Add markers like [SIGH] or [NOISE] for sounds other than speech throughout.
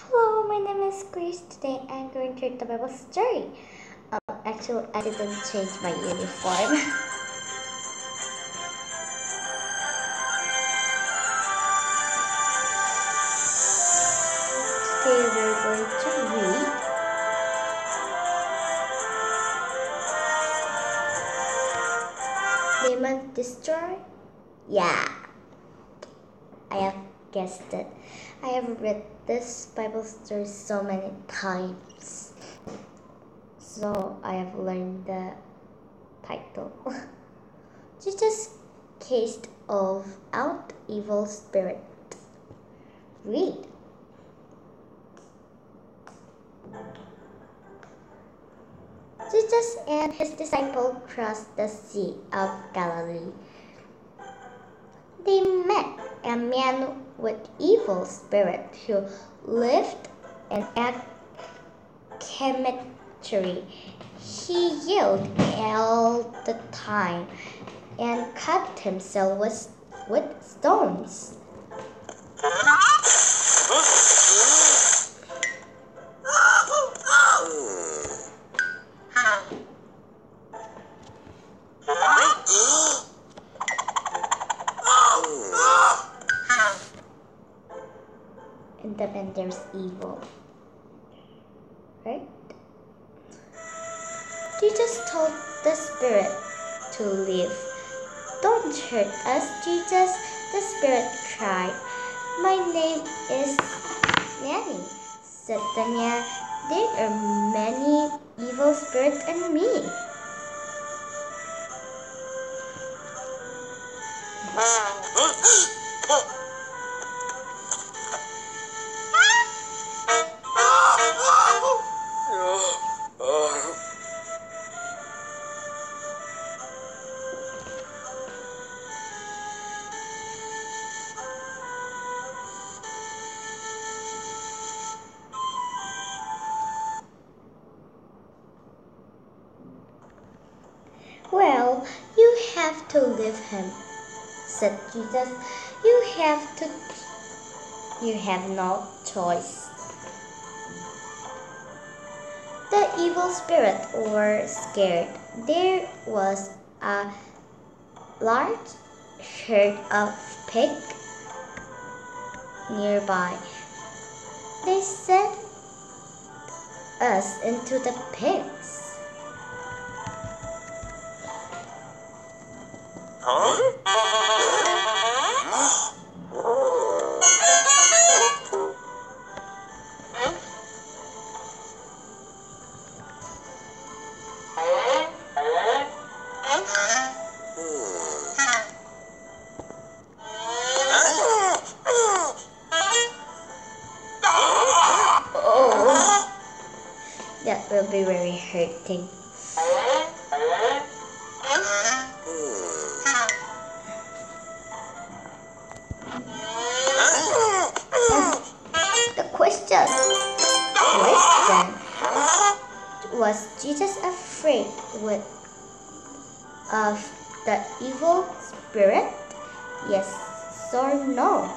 Hello, my name is Grace. Today I'm going to read the Bible story. Um, actually, I didn't change my uniform. [LAUGHS] Today we're going to read Demon Destroy? Yeah. I have guessed it. I have read this Bible story so many times. So I have learned the title. [LAUGHS] Jesus cast out evil spirit. Read. Jesus and his disciples crossed the Sea of Galilee. They met a man with evil spirit who lived in a cemetery. He yelled all the time and cut himself with, with stones. And then there's evil. Right? Jesus told the spirit to leave. Don't hurt us, Jesus. The spirit cried. My name is Nanny, said the. There are many evil spirits in me. Ah. Him, said Jesus. You have to you have no choice. The evil spirits were scared. There was a large herd of pigs nearby. They sent us into the pigs. That will be very hurting. Question, was Jesus afraid with of the evil spirit? Yes or no?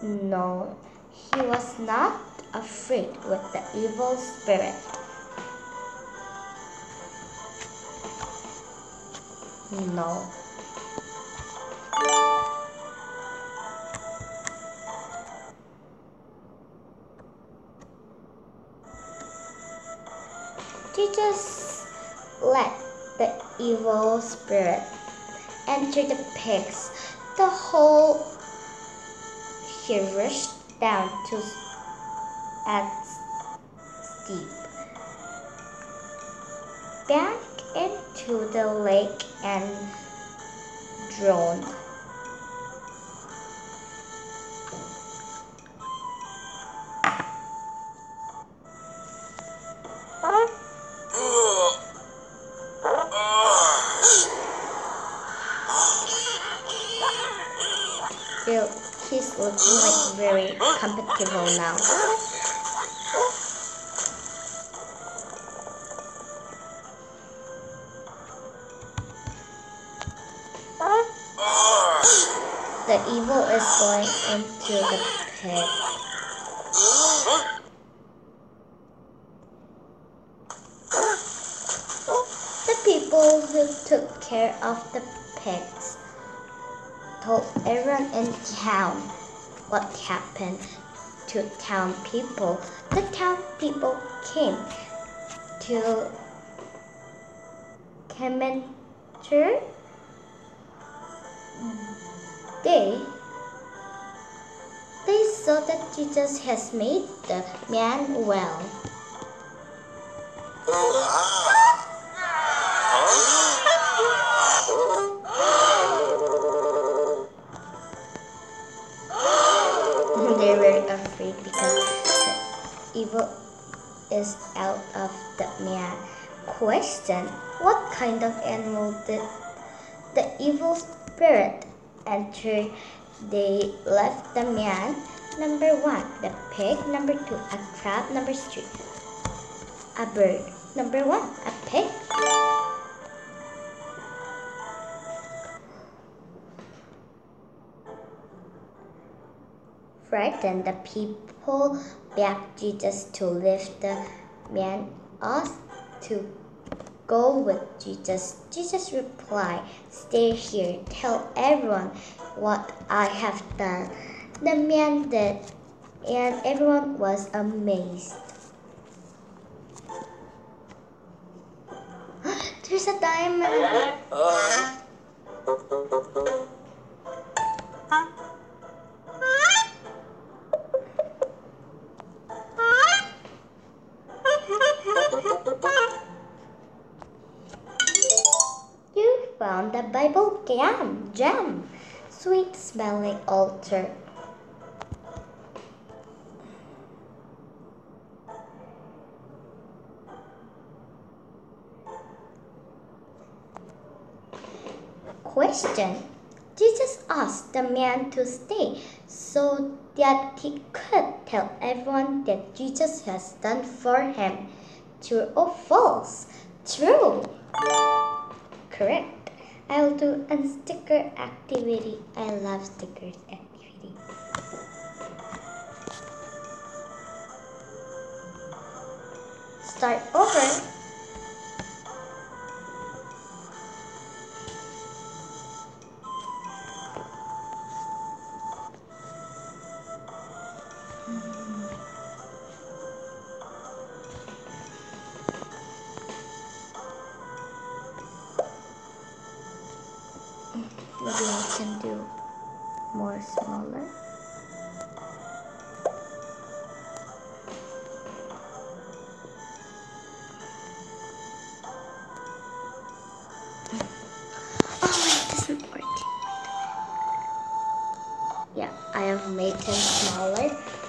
No, he was not afraid with the evil spirit. No. Jesus let the evil spirit enter the pigs. The whole he rushed down to at steep back into the lake and drowned. Now. The evil is going into the pig. The people who took care of the pigs told everyone in town what happened to town people. The town people came to Kemencher. They they saw that Jesus has made the man well. Oh, the evil is out of the man. Question What kind of animal did the evil spirit enter? They left the man. Number one, the pig. Number two, a crab. Number three, a bird. Number one, a pig. Frightened, the people begged Jesus to lift the man off to go with Jesus. Jesus replied, Stay here, tell everyone what I have done. The man did, and everyone was amazed. [GASPS] There's a diamond. [LAUGHS] You found the Bible gem, gem, sweet smelling altar. Question Jesus asked the man to stay so that he could tell everyone that Jesus has done for him. True or false? True. Correct. I'll do a sticker activity. I love stickers activity. Start over. Have made them smaller.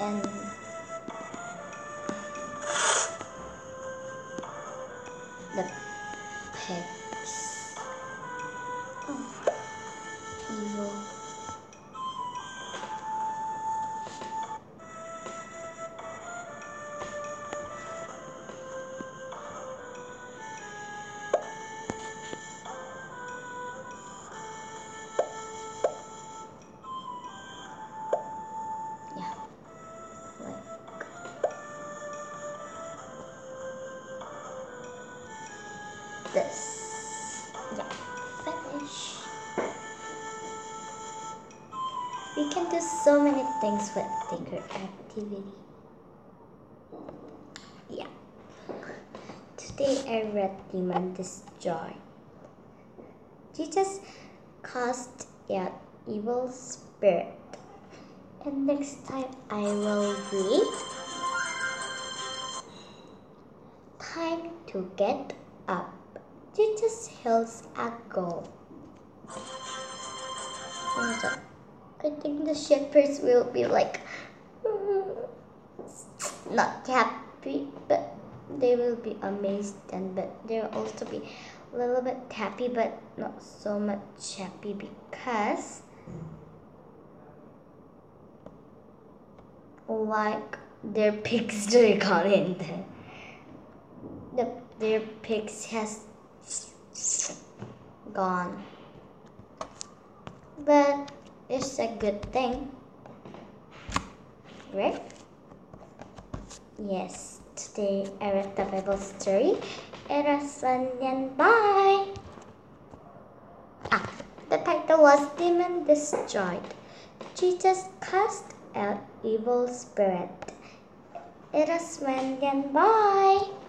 And yeah. Finish we can do so many things with Tinker Activity. Yeah. Today I read Demandus Joy Jesus cast an evil spirit. And next time I will read. Time to Get Up. Jesus heals a goal. I think the shepherds will be like mm, not happy, but they will be amazed and but they'll also be a little bit happy, but not so much happy because like their pigs [LAUGHS] are gone in. The, their pigs has gone. But it's a good thing. Right? Yes, today I read the Bible story. Eras and bye. Ah, the title was Demon Destroyed. Jesus cast out evil spirit. Eras and bye.